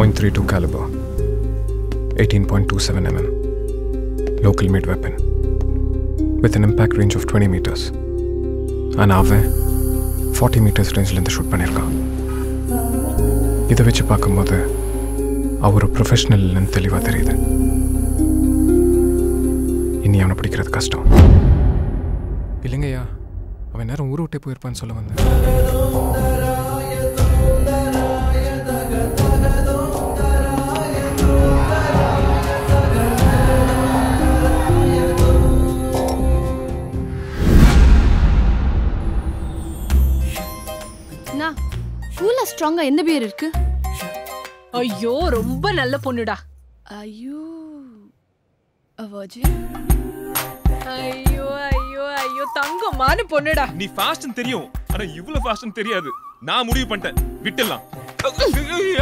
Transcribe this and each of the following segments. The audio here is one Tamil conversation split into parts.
.32 caliber, 18.27 mm, local made weapon, with an impact range of 20 meters. ஆனால் அவன் ஃபார்ட்டி மீட்டர்ஸ் ரேஞ்சிலேருந்து ஷூட் பண்ணியிருக்கான் இதை வச்சு பார்க்கும்போது அவர் ஒரு ப்ரொஃபஷனல் இல்லைன்னு தெளிவாக தெரியுது. இனி அவனை பிடிக்கிறது கஷ்டம். இல்லைங்கய்யா அவன் நேரம் ஊர் விட்டே போயிருப்பான்னு சொல்ல வந்தேன். அண்ணா கூலா ஸ்ட்ராங்கா எந்த பியர் இருக்கு? ஐயோ ரொம்ப நல்ல பொண்ணுடா. ஐயோ அவாஜி ஐயோ ஐயோ ஐயோ தங்கமான பொண்ணுடா. நீ ஃபாஸ்ட்னு தெரியும். ஆனா இவ்வளவு ஃபாஸ்ட்னு தெரியாது. நான் முடிவு பண்ணிட்டேன். விட்டுலாம்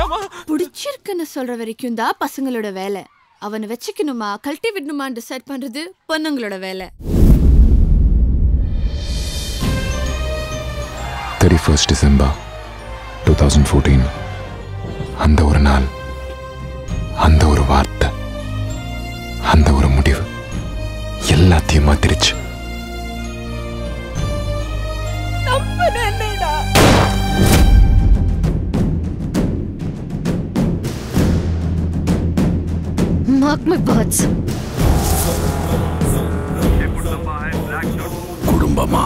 ஏமா பிடிச்சிருக்குன்னு சொல்ற வரைக்கும் தான் பசங்களோட வேலை. அவனை வச்சுக்கணுமா கழட்டி விடணுமான்னு டிசைட் பண்றது பொண்ணுங்களோட வேலை. Thirty first December two thousand fourteen அந்த ஒரு நாள் அந்த ஒரு வார்த்தை அந்த ஒரு முடிவு எல்லாத்தையும் மாத்திருச்சு. குடும்பமா?